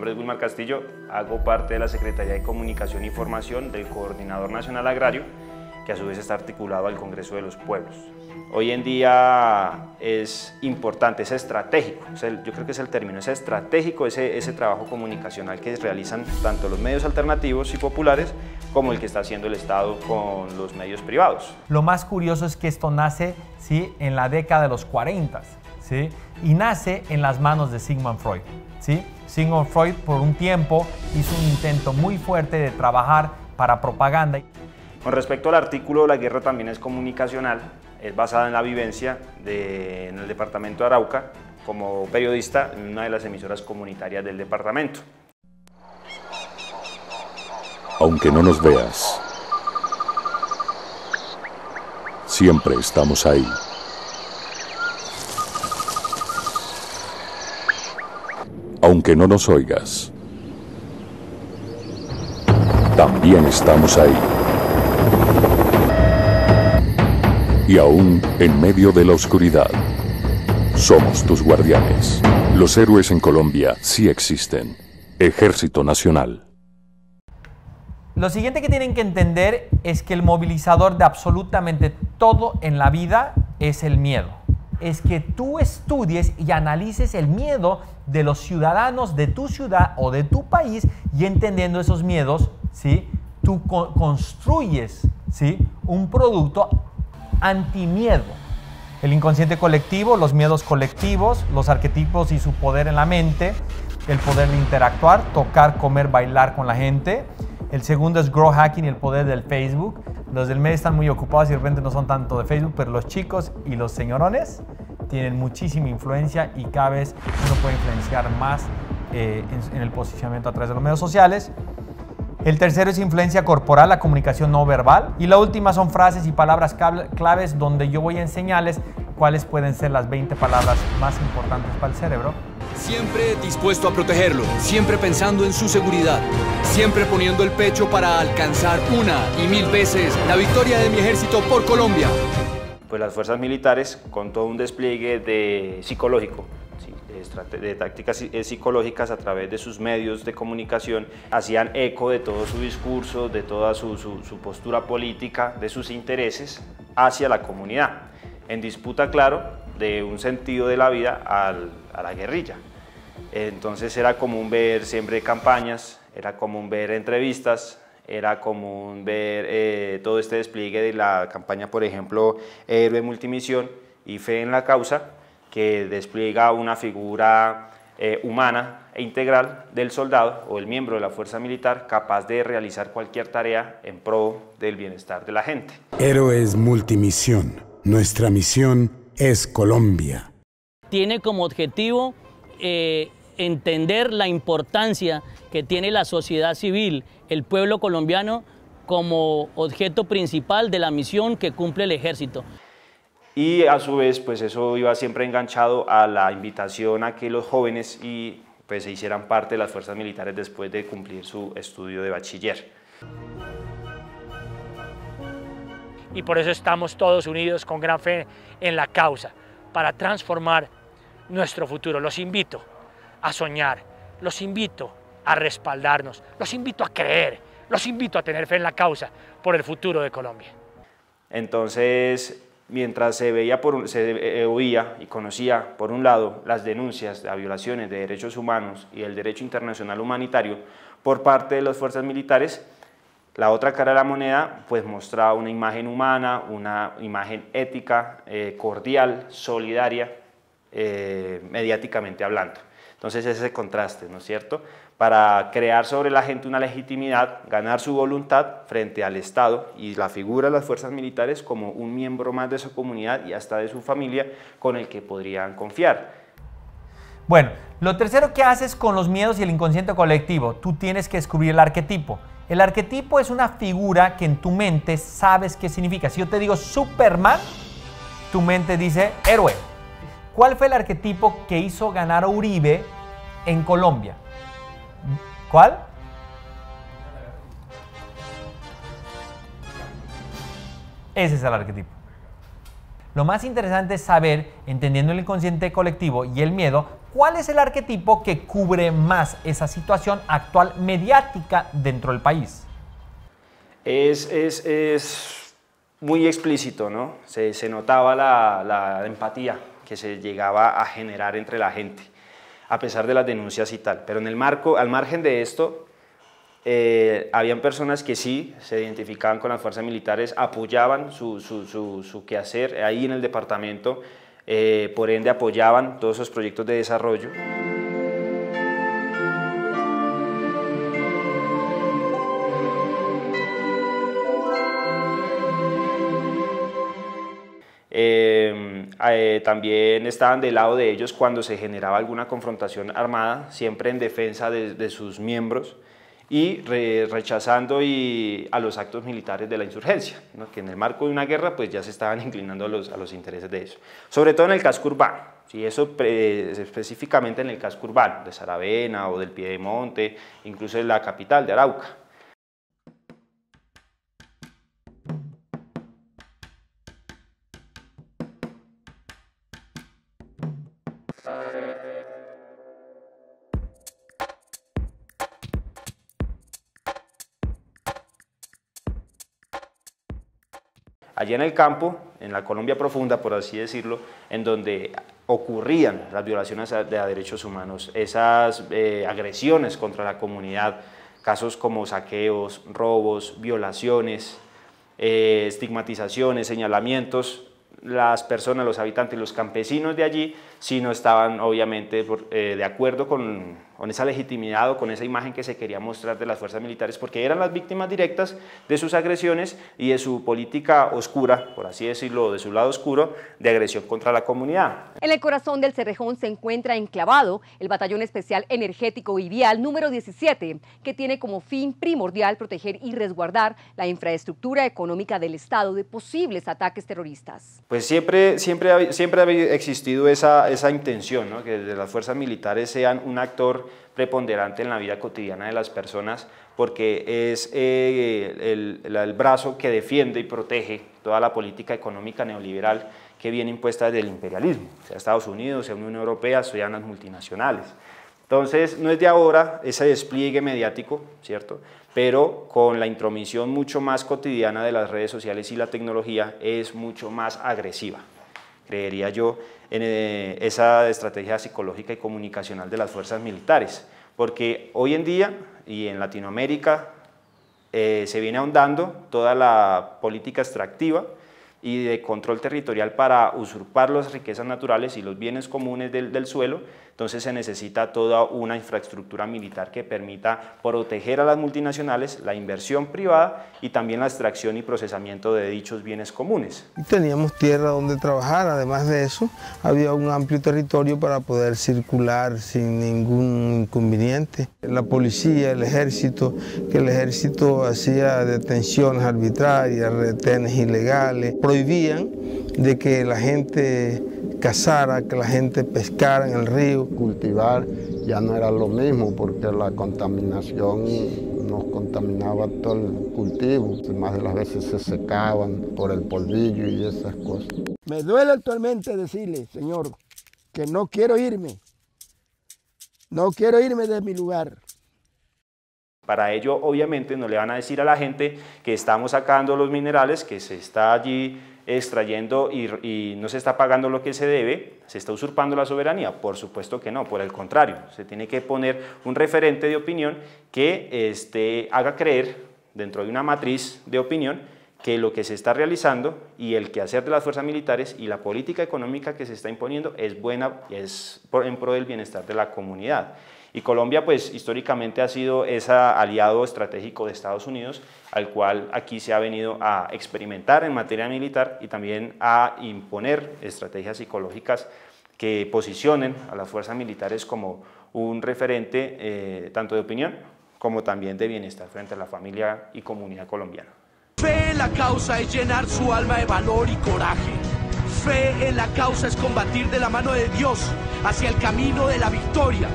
nombre es Wilmar Castillo, hago parte de la Secretaría de Comunicación y Formación del Coordinador Nacional Agrario, que a su vez está articulado al Congreso de los Pueblos. Hoy en día es importante, es estratégico, yo creo que es el término, es estratégico ese, ese trabajo comunicacional que realizan tanto los medios alternativos y populares como el que está haciendo el Estado con los medios privados. Lo más curioso es que esto nace ¿sí? en la década de los 40 ¿sí? y nace en las manos de Sigmund Freud. ¿sí? Sigmund Freud por un tiempo hizo un intento muy fuerte de trabajar para propaganda. Con respecto al artículo, la guerra también es comunicacional, es basada en la vivencia de, en el departamento de Arauca como periodista en una de las emisoras comunitarias del departamento. Aunque no nos veas, siempre estamos ahí. Aunque no nos oigas, también estamos ahí. Y aún en medio de la oscuridad, somos tus guardianes. Los héroes en Colombia sí existen. Ejército Nacional. Lo siguiente que tienen que entender es que el movilizador de absolutamente todo en la vida es el miedo. Es que tú estudies y analices el miedo de los ciudadanos de tu ciudad o de tu país y entendiendo esos miedos, ¿sí? tú construyes ¿sí? un producto antimiedo. El inconsciente colectivo, los miedos colectivos, los arquetipos y su poder en la mente, el poder de interactuar, tocar, comer, bailar con la gente, el segundo es Grow Hacking y el poder del Facebook. Los del medio están muy ocupados y de repente no son tanto de Facebook, pero los chicos y los señorones tienen muchísima influencia y cada vez uno puede influenciar más eh, en, el posicionamiento a través de los medios sociales. El tercero es influencia corporal, la comunicación no verbal. Y la última son frases y palabras claves donde yo voy a enseñarles cuáles pueden ser las 20 palabras más importantes para el cerebro Siempre dispuesto a protegerlo, siempre pensando en su seguridad, siempre poniendo el pecho para alcanzar una y mil veces la victoria de mi ejército por Colombia. Pues las fuerzas militares, con todo un despliegue de psicológico, de tácticas eh, psicológicas a través de sus medios de comunicación, hacían eco de todo su discurso, de toda su, postura política, de sus intereses hacia la comunidad, en disputa, claro, de un sentido de la vida a la guerrilla. Entonces era común ver siempre campañas, era común ver entrevistas, era común ver eh, todo este despliegue de la campaña, por ejemplo, Héroe Multimisión y Fe en la Causa, que despliega una figura eh, humana e integral del soldado o el miembro de la fuerza militar capaz de realizar cualquier tarea en pro del bienestar de la gente. Héroes Multimisión. Nuestra misión es Colombia. Tiene como objetivo eh, entender la importancia que tiene la sociedad civil, el pueblo colombiano, como objeto principal de la misión que cumple el ejército. Y a su vez, pues eso iba siempre enganchado a la invitación a que los jóvenes y, pues, se hicieran parte de las fuerzas militares después de cumplir su estudio de bachiller. Y por eso estamos todos unidos con gran fe en la causa, para transformar nuestro futuro. Los invito a soñar, los invito a respaldarnos, los invito a creer, los invito a tener fe en la causa por el futuro de Colombia. Entonces, mientras se veía, por, se oía y conocía, por un lado, las denuncias de violaciones de derechos humanos y el derecho internacional humanitario por parte de las fuerzas militares, la otra cara de la moneda pues mostraba una imagen humana, una imagen ética, eh, cordial, solidaria, eh, mediáticamente hablando. Entonces ese contraste, ¿no es cierto? Para crear sobre la gente una legitimidad, ganar su voluntad frente al Estado y la figura de las fuerzas militares como un miembro más de su comunidad y hasta de su familia con el que podrían confiar. Bueno, lo tercero que haces con los miedos y el inconsciente colectivo, tú tienes que descubrir el arquetipo. El arquetipo es una figura que en tu mente sabes qué significa. Si yo te digo Superman, tu mente dice héroe. ¿Cuál fue el arquetipo que hizo ganar a Uribe en Colombia? ¿Cuál? Ese es el arquetipo. Lo más interesante es saber, entendiendo el inconsciente colectivo y el miedo, cuál es el arquetipo que cubre más esa situación actual mediática dentro del país. Es, es, es muy explícito, ¿no? Se, se notaba la, la empatía que se llegaba a generar entre la gente, a pesar de las denuncias y tal. Pero en el marco, al margen de esto, eh, habían personas que sí se identificaban con las fuerzas militares, apoyaban su, su, su, quehacer ahí en el departamento, eh, por ende apoyaban todos esos proyectos de desarrollo. Eh, eh, también estaban del lado de ellos cuando se generaba alguna confrontación armada, siempre en defensa de, sus miembros y re, rechazando y a los actos militares de la insurgencia, que en el marco de una guerra pues ya se estaban inclinando a los, a los intereses de eso. Sobre todo en el casco urbano, ¿sí? eso pre, específicamente en el casco urbano, de Saravena o del Piedemonte, incluso en la capital de Arauca. Allá en el campo, en la Colombia profunda, por así decirlo, en donde ocurrían las violaciones de derechos humanos, esas eh, agresiones contra la comunidad, casos como saqueos, robos, violaciones, eh, estigmatizaciones, señalamientos, las personas, los habitantes, los campesinos de allí, si no estaban obviamente por, eh, de acuerdo con, con, esa legitimidad o con esa imagen que se quería mostrar de las fuerzas militares, porque eran las víctimas directas de sus agresiones y de su política oscura, por así decirlo, de su lado oscuro, de agresión contra la comunidad. En el corazón del Cerrejón se encuentra enclavado el Batallón Especial Energético y Vial número 17, que tiene como fin primordial proteger y resguardar la infraestructura económica del Estado de posibles ataques terroristas. Pues siempre, siempre, siempre ha existido esa, esa intención, ¿no? que desde las fuerzas militares sean un actor preponderante en la vida cotidiana de las personas, porque es eh, el, el, el, brazo que defiende y protege toda la política económica neoliberal que viene impuesta desde el imperialismo, sea Estados Unidos, sea Unión Europea, sean las multinacionales. Entonces, no es de ahora ese despliegue mediático, ¿cierto? Pero con la intromisión mucho más cotidiana de las redes sociales y la tecnología es mucho más agresiva, creería yo, en eh, esa estrategia psicológica y comunicacional de las fuerzas militares, porque hoy en día y en Latinoamérica eh, se viene ahondando toda la política extractiva y de control territorial para usurpar las riquezas naturales y los bienes comunes del, del, suelo, entonces se necesita toda una infraestructura militar que permita proteger a las multinacionales, la inversión privada y también la extracción y procesamiento de dichos bienes comunes. Teníamos tierra donde trabajar, además de eso había un amplio territorio para poder circular sin ningún inconveniente. La policía, el ejército, que el ejército hacía detenciones arbitrarias, retenes ilegales, prohibían de que la gente cazara, que la gente pescara en el río. Cultivar ya no era lo mismo porque la contaminación nos contaminaba todo el cultivo. Más de las veces se secaban por el polvillo y esas cosas. Me duele actualmente decirle, señor, que no quiero irme. No quiero irme de mi lugar. Para ello, obviamente, no le van a decir a la gente que estamos sacando los minerales, que se está allí extrayendo y, no se está pagando lo que se debe, se está usurpando la soberanía. Por supuesto que no, por el contrario, se tiene que poner un referente de opinión que este, haga creer, dentro de una matriz de opinión, que lo que se está realizando y el quehacer de las fuerzas militares y la política económica que se está imponiendo es buena, es en pro del bienestar de la comunidad. Y Colombia, pues históricamente ha sido ese aliado estratégico de Estados Unidos, al cual aquí se ha venido a experimentar en materia militar y también a imponer estrategias psicológicas que posicionen a las fuerzas militares como un referente eh, tanto de opinión como también de bienestar frente a la familia y comunidad colombiana. Fe en la causa es llenar su alma de valor y coraje. Fe en la causa es combatir de la mano de Dios hacia el camino de la victoria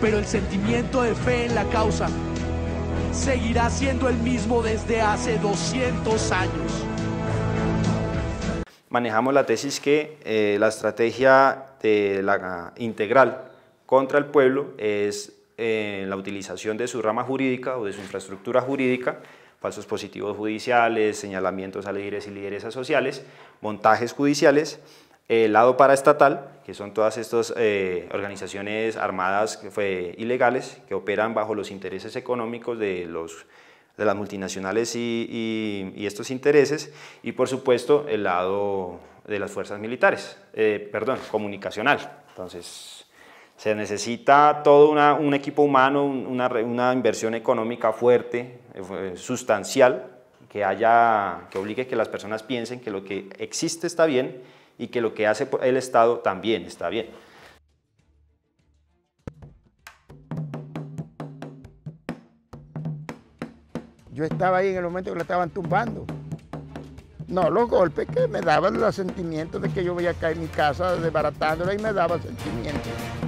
pero el sentimiento de fe en la causa seguirá siendo el mismo desde hace 200 años. manejamos la tesis que eh, la estrategia de la integral contra el pueblo es eh, la utilización de su rama jurídica o de su infraestructura jurídica, falsos positivos judiciales, señalamientos a líderes y lideresas sociales, montajes judiciales, el lado paraestatal, que son todas estas eh, organizaciones armadas que fue, ilegales que operan bajo los intereses económicos de, los, de las multinacionales y, estos intereses, y por supuesto el lado de las fuerzas militares, eh, perdón, comunicacional. Entonces, se necesita todo un equipo humano, una, una inversión económica fuerte, eh, sustancial, que, haya, que obligue que las personas piensen que lo que existe está bien y que lo que hace el Estado también está bien. Yo estaba ahí en el momento que la estaban tumbando. No, los golpes que me daban los sentimientos de que yo voy a caer en mi casa desbaratándola y me daba sentimientos.